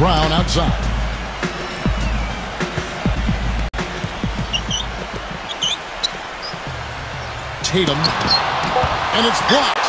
Brown outside. Tatum. And it's blocked.